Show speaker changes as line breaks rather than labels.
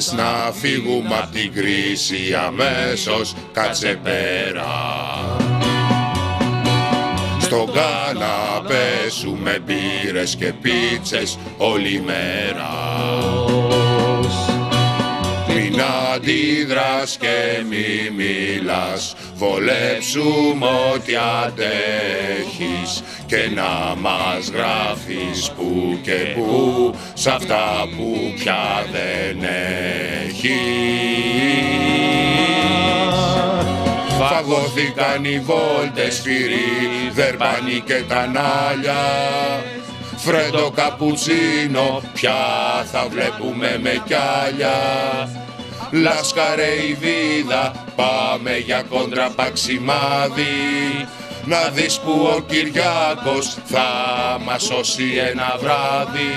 θες να φύγουμε απ' την κρίση αμέσως. Κάτσε πέρα. Στον καναπέ σου με μπύρες και πίτσες όλη μέρα. Μην αντίδρας και μη μιλάς. Βολέψουμε ό,τι αντέχεις. Και να μας γράφεις που και που. Σ' αυτά που πια δεν έχεις Φαγώθηκαν οι βόλτες σφυρί, δερπάνι και κανάλια Φρέντο καπουτσίνο, πια θα βλέπουμε με κιάλια. Λάσκαρε η βίδα, πάμε για κόντρα παξιμάδι. Να δεις που ο Κυριάκος θα μας σώσει ένα βράδυ